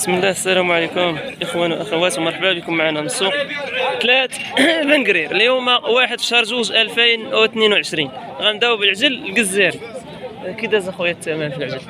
بسم الله السلام عليكم. اخوان واخوات ومرحبا بكم معنا من السوق. ثلاث بن قرير اليوم واحد في شهر جوج 2022 غنبدأو بالعجل القزاري كي داز أخويا الثمن في العجل؟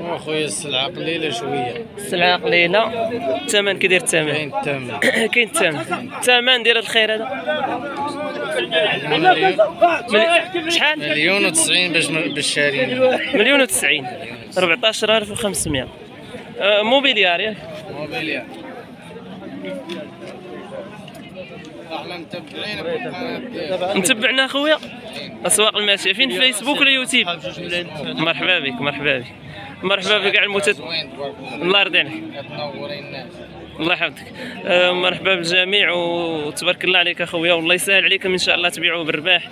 أخويا السلعة قليلة شوية. السلعة قليلة. الثمن كي داير الثمن؟ كاين الثمن. كاين الثمن. الثمن ديال هذا. الخير هذا شحال؟ مليون و90 باش باش شارين مليون و 90 14500 آه، موبيليار ياك موبيليا إحنا متبعين بالقناه متبعنا أخويا. أسواق الماشيه فين فيسبوك ولا يوتيوب؟ مرحبا بك مرحبا بك. مرحبا بك كاع المتت الله يرضي عليك الله يحفظك. آه، مرحبا بالجميع وتبارك الله عليك أخويا والله يسهل عليكم إن شاء الله تبيعوا بالرباح.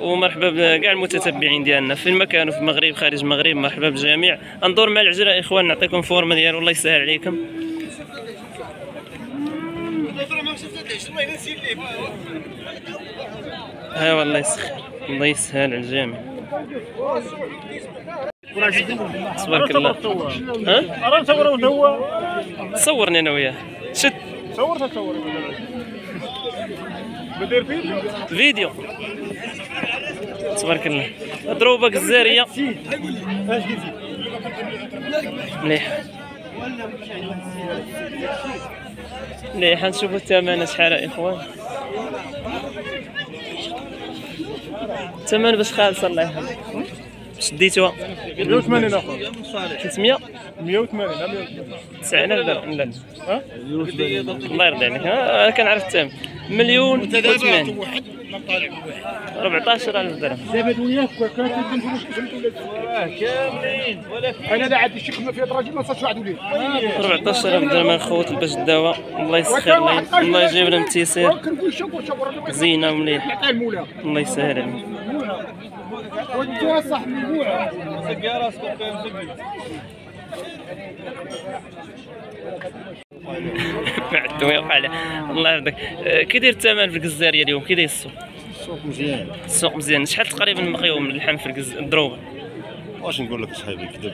ومرحبا بكاع المتتبعين ديالنا فين ما كانوا في المغرب خارج المغرب. مرحبا بالجميع ندور مع العجله إخوان نعطيكم فورمه ديالو. الله يسهل عليكم. ها والله يسخر الله يسهل على الجميع. تبارك الله. ها؟ راه صوروا هو صورني أنا وياه. صور تصور بدير فيديو؟ فيديو. تبارك الله. ضروبه الزاريه مليح. مليح. نشوفوا الثمن شحال يا إخوان. الثمن باش خالص الله يرحمك شديتوها 180 اخر 300 180 لا 180 9000 درهم. لا. ها؟ الله يرضي عليك. ها كنعرف الثمن. مليون و 80 14000 درهم دابا وياك كاملين أنا لا عندي شي خدمه فيها دراجي ما صارش واحد وليد 14000 درهم اخوت باش الدواء الله يسخر لي الله يجيب لهم التيسير زينه ومليح الله يسهل عليك ودوها صاحبي المولى عدو يوقع له الله يرضيك. كي داير الثمن في الجزاريه اليوم؟ كي داير السوق؟ السوق مزيان. السوق مزيان. شحال تقريبا مقيوم اللحم في الجز... الدروبه واش نقول لك صاحبي كذب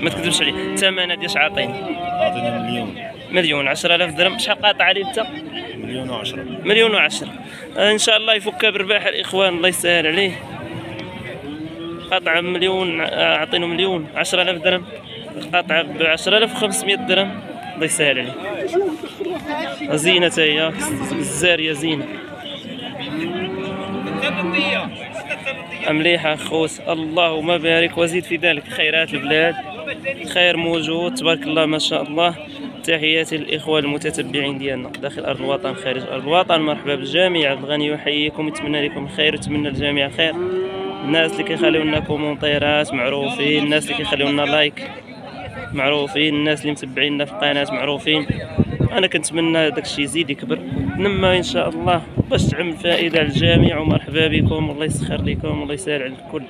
ما تكذبش عليه الثمن ديال اش عاطيني؟ عطينا مليون. مليون 10000 درهم. شحال قاطع عليه انت؟ مليون وعشرة. مليون وعشرة. آه، إن شاء الله يفكها برباح الاخوان الله يسهل عليه. قطعة مليون آه، اعطينه مليون. 10000 درهم. قطعة ب 10500 درهم. الله يسهل عليه زينة هي الزارية زينة مليحة خوت اللهم بارك وزيد في ذلك خيرات البلاد خير موجود تبارك الله ما شاء الله تحياتي للاخوه المتتبعين ديالنا داخل ارض الوطن خارج ارض الوطن مرحبا بالجميع عبد الغني يحييكم يتمنى لكم الخير ويتمنى للجميع الخير الناس اللي كيخليو لنا كومونتيرات معروفين الناس اللي كيخليو لنا لايك معروفين الناس اللي متبعيننا في القناه معروفين. أنا كنتمنى داك الشيء يزيد يكبر. نما إن شاء الله باش تعم فائدة على الجميع ومرحبا بكم. والله يسخر لكم والله يسهل على الكل.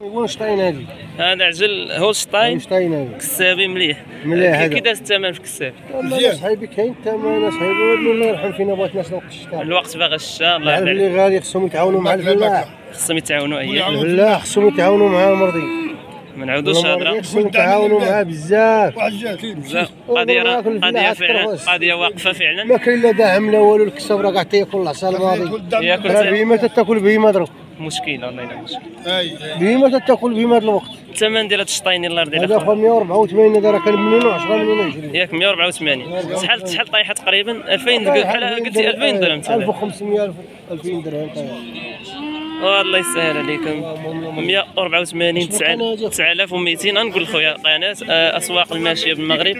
ونشطين هذه؟ هذا عجل هولشتاين؟ ونشطين هذه. كسابي مليح. مليح كي- هذا. كي داز الثمن في كساب والله صاحبي كاين الثمن صاحبي الله يرحم فينا بغيت ناس وقت الشتاء. الوقت باغي الشتا الله عليك اللي غالي خصهم يتعاونوا مع الفلاح. خصهم يتعاونوا اياه الفلاح خصهم يتعاونوا مع المرضي ما نعاودوش المرضي هضرة؟ خصهم يتعاونوا معاه بزاف. بزاف. والله قضيه فعلا. قضيه واقفة ما فعلا كاين لا دعم لا والو الكسب راه قاعد تاكل العصا الماضي ياكل بهيمة تاكل بهيمة دروك مشكلة الله يلا مشكلة. بهيمة تاكل بهيمة هذا الوقت الثمن ديال هاد الشطاين الله يرضي هذا عليك اخو 184 هذا راه كان مليون و10 مليون 20 ياك 184 شحال شحال طايحة تقريبا 2000 بحال قلتي 2000 درهم تمام 1500 2000 درهم طيب. الله يسهل عليكم. 184 9200 نقول خويا قناه أسواق الماشية بالمغرب.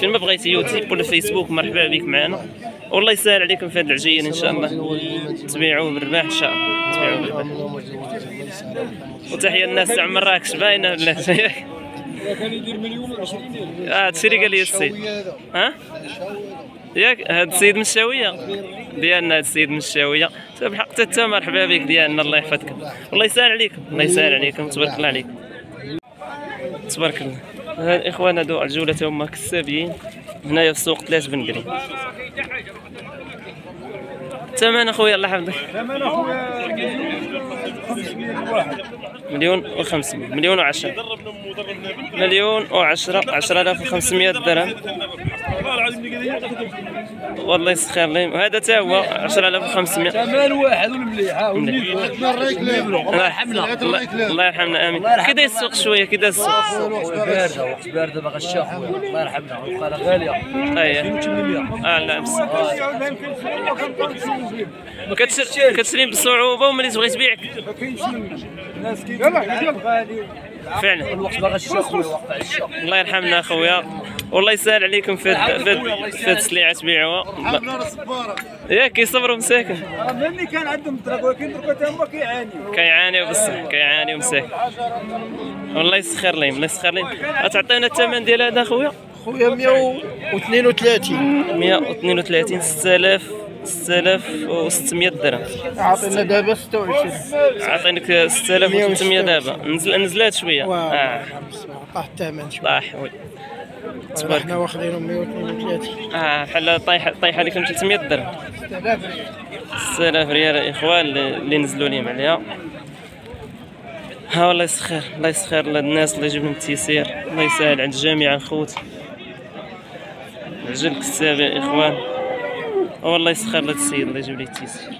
فين ما بغيتي يوتيوب ولا فيسبوك مرحبا بك معنا. والله يسهل عليكم في هذا العجين إن شاء الله. تبيعوا بالرباح إن شاء الله. بالرباح. وتحية للناس تاع مراكش. باينة ولا آه هادشي اللي قال لي السيد. ها؟ ياك هاد السيد من الشاوية. ديالنا هاد السيد من الشاوية. حتى انت مرحبا بك ديالنا الله يحفظكم الله يسهل عليكم. الله يسهل عليكم. تبارك الله عليكم. تبارك الله. الاخوان هادو الجولة هما كسابين هنايا في سوق ثلاث بن قري الثمن أخويا الله يحفظك. ثمن اخويا مليون و500 مليون و10 مليون و10 10500 درهم. والله يسخر لي. وهذا تا هو 10500 ثمن واحد والمليحه مليح. الله يرحمنا. الله يرحمنا آمين. كي داير السوق شوية كي داير السوق بارده وقت بارده باغا الشاف الله يرحمنا. والقاله غالية. اييه 800 آه لا بس. كتشري كتشري بصعوبة وملي تبغي تبيع فعلا. الوقت باغا الشاف الله يرحمنا اخويا والله يسهل عليكم في هاد- في السلعه تبيعوها ياك كيصبروا مساكن. ملي كان عندهم الطرق ولكن دركا تا هما كيعانيو كيعانيو بصح كيعانيو مساكن والله يسخر لهم الله يسخر لهم. غتعطينا الثمن ديال هذا أخويا؟ خويا 132 132 6000 6600 درهم. عطينا دابا 26 عطينك 6300 دابا. نزل نزلات شوية. آه. طاح الثمن شوية. طاح وي. تبارك. حنا واخدينهم 132 آه بحال طايحه طايحه لكم 300 درهم 6000 ريال الاخوان اللي اللي نزلوا لهم عليها ها والله يسخر الله يسخر للناس الله يجيب لهم التيسير الله يسهل عند جميع الخوت. عجل كساب يا إخوان. والله يسخر لهاد السيد الله يجيب ليه التيسير.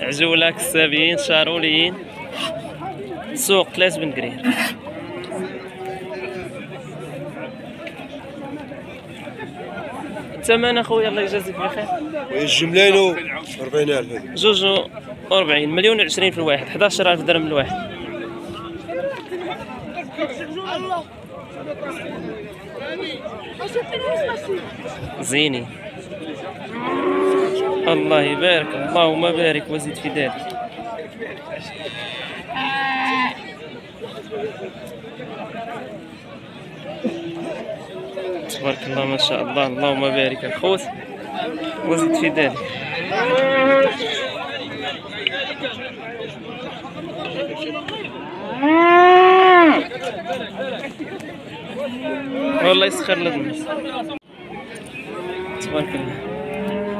عجولة كسابين شاروليين. سوق ثلاث بن الثمن أخويا الله يجازيك بخير. الجملين 40000 جوج و 40 مليون و 20 في الواحد 11000 درهم الواحد؟ زيني. الله يبارك اللهم بارك وزد في ذلك تبارك الله ما شاء الله. اللهم بارك الخوت وزد في ذلك. والله يسخر لنا الناس تبارك الله.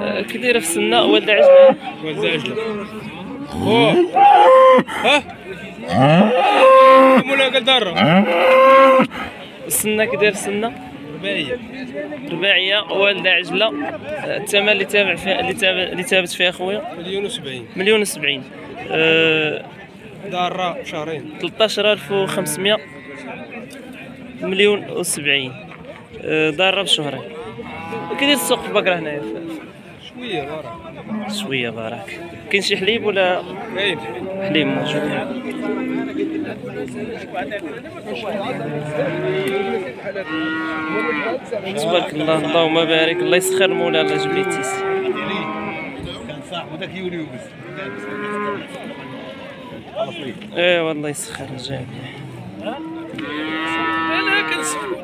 آه، كي دايره في السنة والده عجلة. والد عجلة. مولا قال دار السنة كي داير السنة رباعية. رباعيه والدة عجلة. الثمن اللي تابع فيها اللي تابع اللي تابت فيها خويا. مليون و70 مليون وسبعين. آه، دار شهرين. 13500 مليون وسبعين. آه، ضارة بشهرين. كيدير السوق في بقرة هنايا؟ شوية بارا شوية بارك. كاين شي حليب ولا؟ كاين حليب موجود. تبارك الله اللهم بارك. الله يسخر مولا الله يجيب لي التيس إيه والله يسخر الجميع أنا كنسول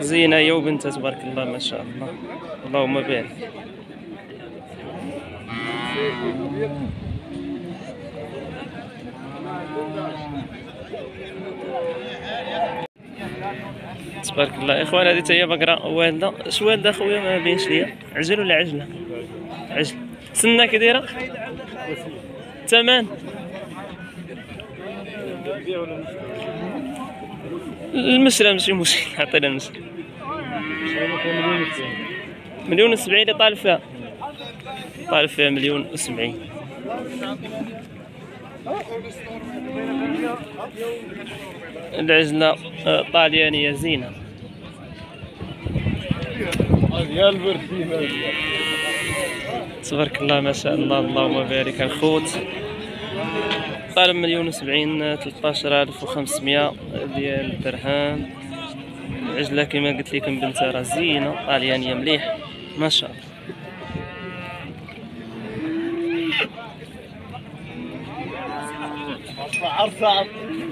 زينة يا وبنتها تبارك الله ما شاء الله. اللهم بارك. تبارك الله. إخوان هذه هي بقرة والدة اش والدة خويا ما بينش ليا. عجل ولا عجلة؟ عجل. سنة كي دايرة ثمن المشرى ماشي مشكل عطينا المشرى مليون وسبعين اللي طالب فيها طالب فيها مليون وسبعين. العجلة آه، طاليانية زينة. تبارك الله ما شاء الله اللهم بارك الخوت. طالب مليون وسبعين تلتاشر ألف وخمسمية ديال الدرهم العجلة كما قلت لكم بنتها راه زينة طاليانية مليح. ما شاء الله.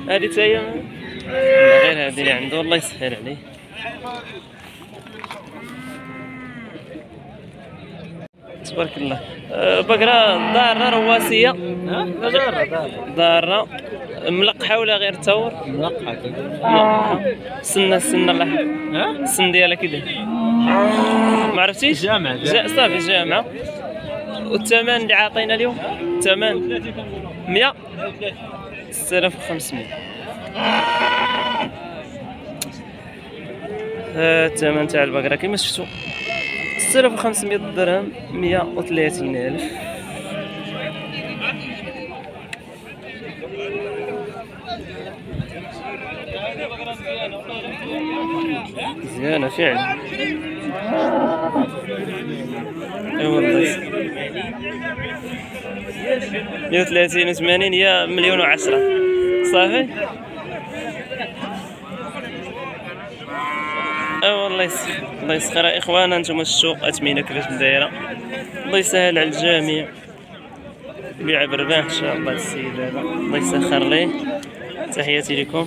هذه تاهي غير هذه اللي عنده. الله يسهل عليه. تبارك الله. أه، بقرة دارة رواسية. دارة. ملقحة ولا غير تور ملقحة. ملقحة. السن السن الله. السن ديالها كده ما عرفتيش جامعة. جا صافي جامعة والثمن اللي عاطينا اليوم؟ الثمن. 100 6500 ها الثمن تاع البقرة كيما شفتوا 6500 درهم 130 ألف. مزيانة فعلا. والله. 130 و 80 هي مليون و 10 صافي؟ اي والله يسخر الله يسخر. إخوانا نتوما شفتوا اثمنه كيفاش دايره الله يسهل على الجميع. بيع برباح إن شاء الله السيد هذا. الله يسخر ليه. تحياتي لكم.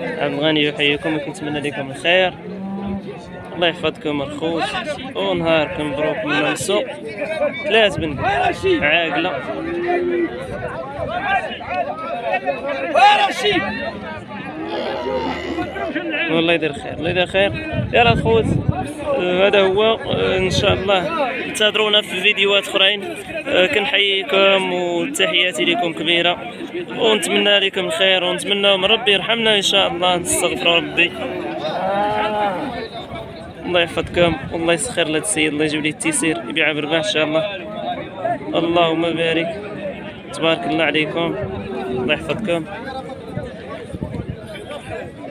عبد الغني يحييكم وكنتمنى لكم الخير. الله يحفظكم الخوت ونهاركم مبروك من السوق ثلاث بنت عاقلة. والله يدير خير. الله يدير خير. يلا الخوت هذا هو. إن شاء الله انتظرونا في فيديوهات أخرين. كنحييكم وتحياتي لكم كبيرة. ونتمنى لكم الخير. ونتمنى من ربي يرحمنا. إن شاء الله. نستغفر ربي. الله يحفظكم والله يسخر لهذا السيد الله يجيب ليه التيسير يبيع برباح إن شاء الله. اللهم بارك تبارك الله عليكم الله يحفظكم.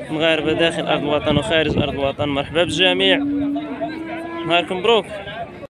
مغاربة داخل أرض الوطن وخارج أرض الوطن مرحبا بالجميع نهاركم مبروك